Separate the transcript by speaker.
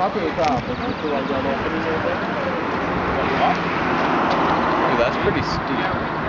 Speaker 1: soccer to the to there.
Speaker 2: That's pretty steep.